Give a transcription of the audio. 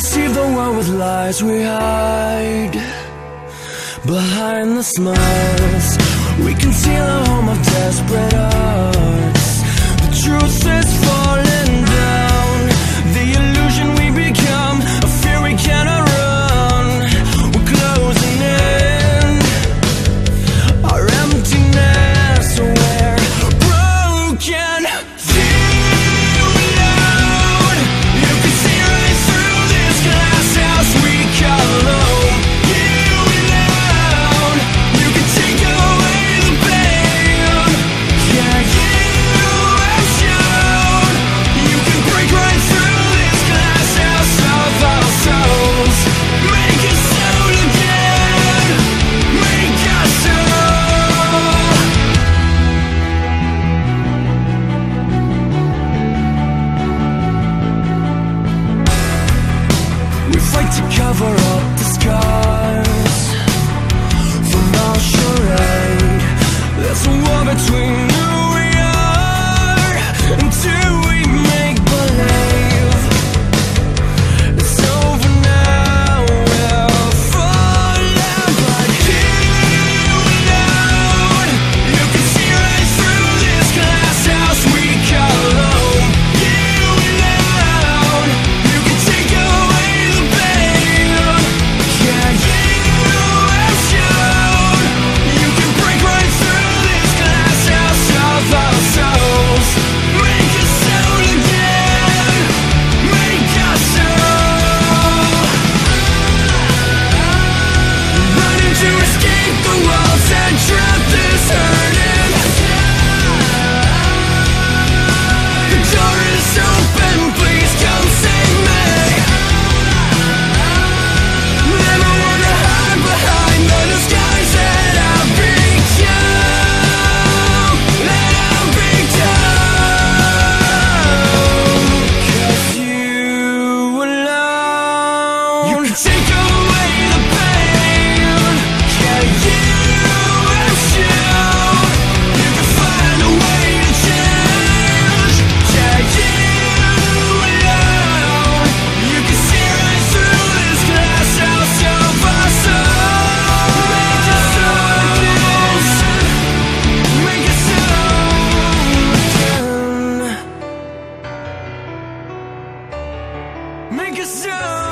deceive the world with lies we hide. Behind the smiles We conceal a home of desperate eyes show.